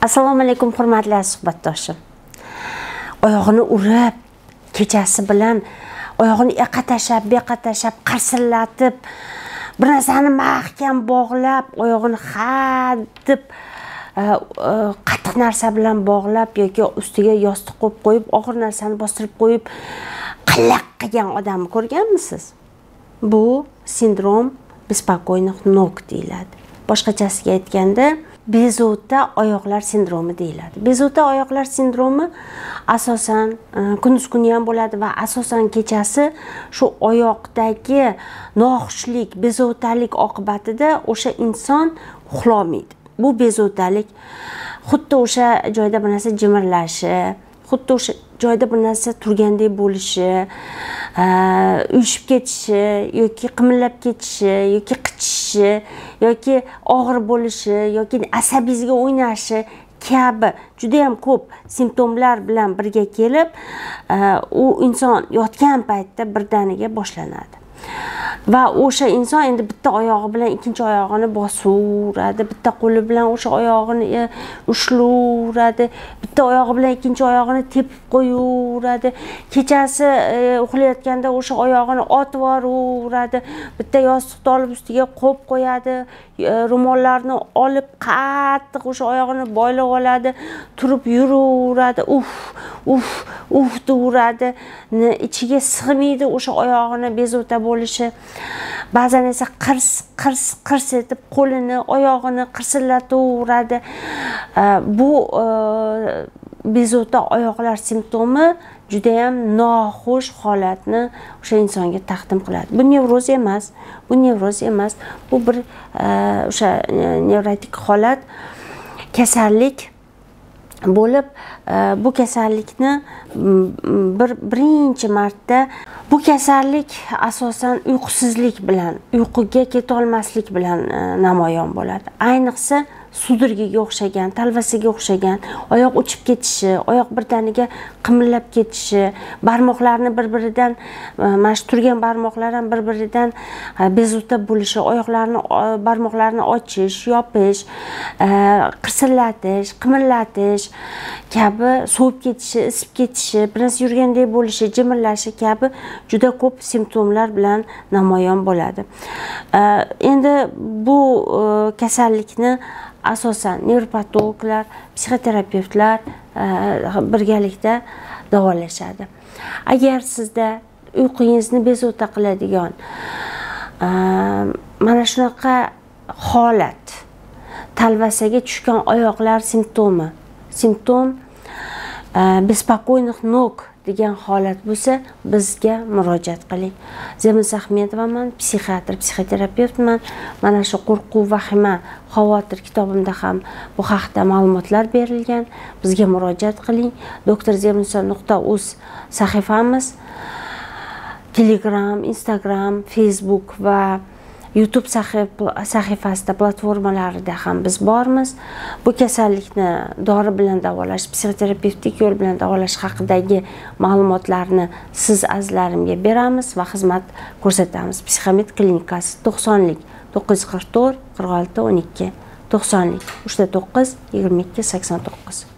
assalomu alaykum hurmatli suhbatdoshim. Oyog'ini urib kechasi bilan oyog'ini uyoqqa tashlab bu yoqqa tashlab qarsillatib bir narsani mahkam bog'lab oyog'ini ha deb e, e, qattiq narsa bilan bog'lab yoki ustiga yostiq qo'yib qo'yib og'ir narsani bostirib qo'yib qillaq qilgan odamni ko'rganmisiz? Bu sindrom беспокойных ног deyiladi. Boshqachasiga aytganda bezovta oyoqlar sindromi deyiladi. Bezovta oyoqlar sindromi asosan e, kunduz kuni ham bo'ladi va asosan kechasi shu oyoqdagi noxushlik bezovtalik oqibatida o'sha inson uxlolmaydi bu bezovtalik xuddi o'sha joyda bir narsa jimirlashi xuddi o'sha joyda bir narsa turgandek bo'lishi uyushib ketishi yoki qimillab ketishi yoki qichishi yoki og'ir bo'lishi yoki asabingizga o'ynashi kabi judayam ko'p simptomlar bilan birga kelib u inson yotgan paytda birdaniga boshlanadi. Va o'sha inson endi bitta oyog'i bilan ikkinchi oyog'ini bosaveradi bitta qo'li bilan o'sha oyog'ini e, ushlaveradi bitta oyog'i bilan ikkinchi oyog'ini tepib qo'yaveradi kechasi e, uxlayotganda o'sha oyog'ini otib yuboraveradi bitta yostiqni olib ustiga qo'yib qo'yadi e, ro'mollarni olib qattiq o'sha oyog'ini boylab oladi turib yuraveradi uf uf uf deyaveradi ichiga sig'maydi o'sha oyog'ini bezovta bo'lishi. Ba'zan esa qirs qirs qirs etib qo'lini oyog'ini qirsillatveradi bu e, bezovta oyoqlar simptomi judayam noxush holatni o'sha insonga taqdim qiladi. Bu nevroz emas bu nevroz emas. Bu bir e, o'sha e, nevrotik holat kasallik bo'lib e, bu kasallikni bir birinchi marta bu kasallik asosan uyqusizlik bilan uyquga ketolmaslik bilan e, namoyon bo'ladi. Ayniqsa sudirgiga o'xshagan talvasaga o'xshagan oyoq uchib ketishi oyoq birdaniga qimillab ketishi barmoqlarni bir biridan e, mana shu turgan barmoqlar ham bir biridan e, bezovta bo'lishi oyoqlarni e, barmoqlarni ochish yopish qirsillatish qimillatish kabi sovib ketishi isib ketishi bir narsa yurgandek bo'lishi jimirlashi kabi juda ko'p simptomlar bilan namoyon bo'ladi. Endi bu kasallikni asosan nevropatologlar psixoterapevtlar e, birgalikda davolashadi. Agar sizda uyqungizni bezovta qiladigan e, mana shunaqa holat talvasaga tushgan oyoqlar simptomi? Simptom e, беспокойных ног degan holat bo'lsa bizga murojaat qiling. Zemiz ahmedovaman psixiatr psixoterapevtman mana shu qo'rquv vahima xavotir kitobimda ham bu haqda ma'lumotlar berilgan. Bizga murojaat qiling. Doktor zemnisa nuqta uz sahifamiz. Telegram instagram facebook va youtube sahifasida platformalarida ham biz bormiz. Bu kasallikni dori bilan davolash psixoterapevtik yo'l bilan davolash haqidagi ma'lumotlarni siz azizlarimga beramiz va xizmat ko'rsatamiz. Psixomed klinikasi to'qsonlik to'qqiz yuz qirq to'rt qirq olti o'n ikki to'qsonlik uchta to'qqiz yigirma ikki sakson to'qqiz.